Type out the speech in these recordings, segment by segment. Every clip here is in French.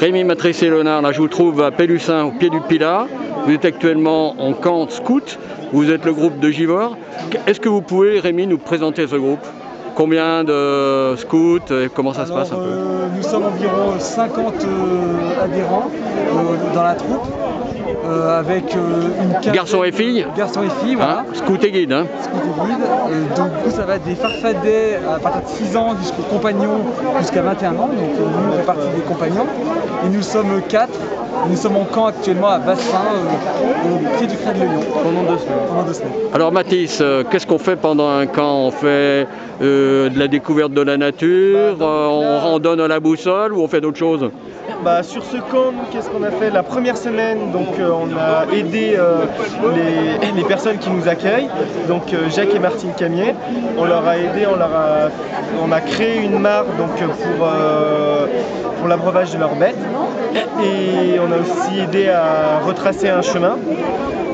Rémi Matricé Léonard, là je vous trouve à Pélussin, au pied du Pilat. Vous êtes actuellement en camp scout, vous êtes le groupe de Givor. Est-ce que vous pouvez, Rémi, nous présenter ce groupe? Combien de scouts et comment ça se passe un peu? euh, Nous sommes environ 50 euh, adhérents euh, dans la troupe. Euh, avec euh, une Garçons et filles Garçons et filles, voilà. Hein Scout et guide, hein Scout et guide. Donc du coup, ça va être des farfadets à partir de 6 ans jusqu'aux compagnons jusqu'à 21 ans. Donc euh, nous, on fait partie des compagnons. Et nous sommes 4. Nous sommes en camp actuellement à Bassin, euh, au pied du Crêt de Lion. Pendant deux semaines. Pendant deux semaines. Alors Mathis, euh, qu'est-ce qu'on fait pendant un camp? On fait euh, de la découverte de la nature, Bah, euh, on randonne à la boussole ou on fait d'autres choses? Bah, sur ce camp, qu'est-ce qu'on a fait? La première semaine, donc euh, on a aidé euh, les, personnes qui nous accueillent, donc euh, Jacques et Martine Camier. On leur a aidé, on a, créé une mare donc euh, pour pour l'abreuvage de leurs bêtes, et on a aussi aidé à retracer un chemin.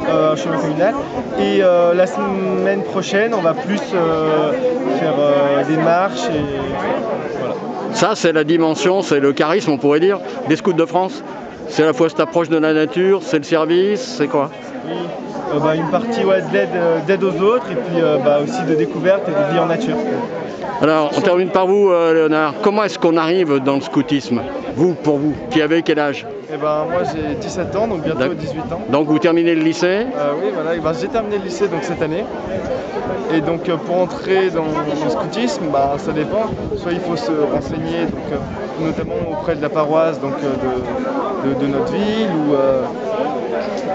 euh, un chemin communal et la semaine prochaine on va plus faire des marches. Ça, c'est la dimension, c'est le charisme, on pourrait dire, des scouts de France. C'est à la fois cette approche de la nature, c'est le service, c'est quoi Oui, euh, bah, une partie ouais, euh, d'aide aux autres et puis euh, bah, aussi de découverte et de vie en nature. Alors, on termine par vous, Léonard. Comment est-ce qu'on arrive dans le scoutisme? Vous, pour vous, qui avez quel âge Et ben moi j'ai 17 ans, donc bientôt D'accord. 18 ans. Donc, vous terminez le lycée Euh, oui, voilà, et ben, j'ai terminé le lycée donc cette année. Et donc euh, pour entrer dans le scoutisme, bah, ça dépend. Soit il faut se renseigner, donc, euh, notamment auprès de la paroisse donc, de, de- de notre ville. Ou, euh,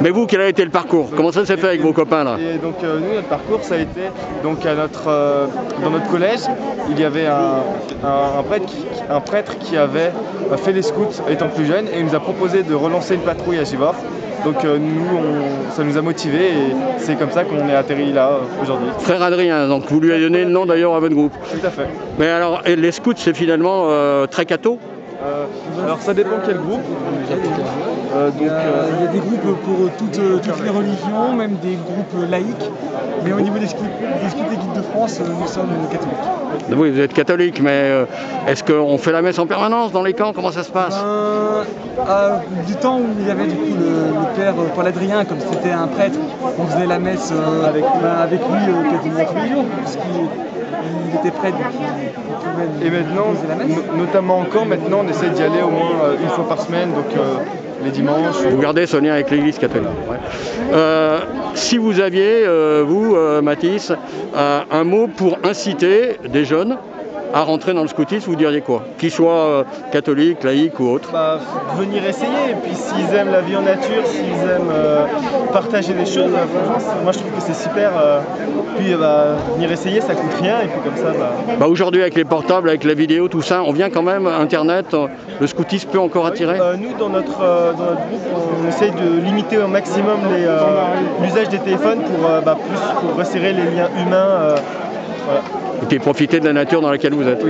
Mais vous, quel a été le parcours? Comment ça s'est fait avec vos copains, là? Et donc euh, nous, notre parcours, ça a été donc à notre, euh, dans notre collège, il y avait un, un- un prêtre, qui, un prêtre qui avait euh, fait les scouts étant plus jeune et il nous a proposé de relancer une patrouille à Givor. Donc euh, nous, on- ça nous a motivés et c'est comme ça qu'on est atterri là euh, aujourd'hui. Frère Adrien, donc vous lui avez donné le nom d'ailleurs à votre groupe. Tout à fait. Mais alors, et les scouts, c'est finalement euh, très catho? Alors ça dépend quel groupe. Euh, Il y, donc, a, euh, il y a des groupes pour euh, toutes, euh, toutes les religions, même des groupes euh, laïques. Mais au niveau des scouts, des guides de France, euh, nous sommes euh, catholiques. Oui, vous êtes catholique, mais euh, est-ce qu'on fait la messe en permanence dans les camps? Comment ça se passe? Ben, du temps où il y avait du coup le, le père euh, Paul Adrien, comme c'était un prêtre, on faisait la messe euh, avec, ben, avec lui euh, quasiment tous les jours, il était prêtre, donc il, il pouvait nous- et maintenant, la messe. notamment encore maintenant, on essaie d'y aller au moins euh, une fois par semaine, donc euh, les dimanches. Vous gardez ce lien avec l'Église catholique. ouais. Euh, si vous aviez, euh, vous, euh, Mathis, euh, un mot pour inciter des jeunes à rentrer dans le scoutisme, vous diriez quoi Qu'ils soient euh, catholiques, laïcs ou autres bah, venir essayer. Et puis s'ils aiment la vie en nature, s'ils aiment euh, partager des choses, moi je trouve que c'est super. euh. puis bah, venir essayer, ça coûte rien. Et puis comme ça, bah, bah, Aujourd'hui, avec les portables, avec la vidéo, tout ça, on vient quand même, Internet, le scoutisme peut encore attirer euh, nous dans notre, dans notre groupe, on essaye de limiter au maximum l'usage des téléphones pour, plus, pour resserrer les liens humains. Voilà. Et puis profiter de la nature dans laquelle vous êtes.